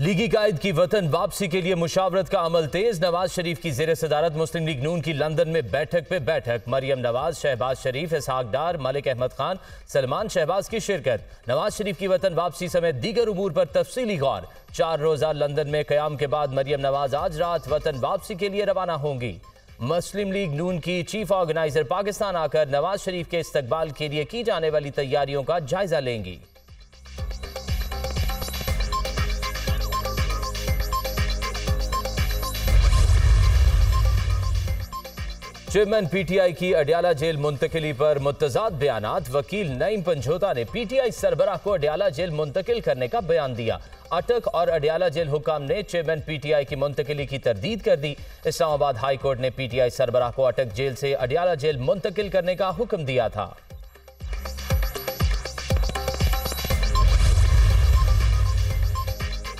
लीगी कायद की वतन वापसी के लिए मुशावरत का अमल तेज। नवाज़ शरीफ की जेर सदारत मुस्लिम लीग नून की लंदन में बैठक पे बैठक। मरियम नवाज़, शहबाज शरीफ, इसहाक डार, मलिक अहमद खान, सलमान शहबाज की शिरकत। नवाज़ शरीफ की वतन वापसी समेत दीगर उमूर पर तफसीली गौर। चार रोजा लंदन में क्याम के बाद मरियम नवाज़ आज रात वतन वापसी के लिए रवाना होंगी। मुस्लिम लीग नून की चीफ ऑर्गेनाइजर पाकिस्तान आकर नवाज़ शरीफ के इस्तकबाल के लिए की जाने वाली तैयारियों का जायजा लेंगी। चेयरमैन पीटीआई की अडियाला जेल मुंतकली पर मुतजाद बयान वकील नईम पंजोता ने पीटीआई सरबराह को अडियाला जेल मुंतकिल करने का बयान दिया। अटक और अडियाला जेल हुकाम ने चेयरमैन पीटीआई की मुंतकली की तरदीद कर दी। इस्लामाबाद हाई कोर्ट ने पीटीआई सरबराह को अटक जेल से अडियाला जेल मुंतकिल करने का हुक्म दिया था।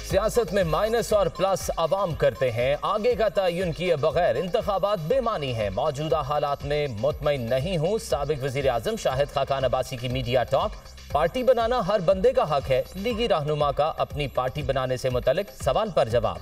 सियासत में माइनस और प्लस आवाम करते हैं। आगे का तयन किए बगैर इंतबात बेमानी है। मौजूदा हालात में मुतमिन नहीं हूँ, सबक वज़ीर अजम शाहिद खाकान अब्बासी की मीडिया टॉक। पार्टी बनाना हर बंदे का हक है। लीगी रहनुमा का अपनी पार्टी बनाने से मुतल सवाल पर जवाब।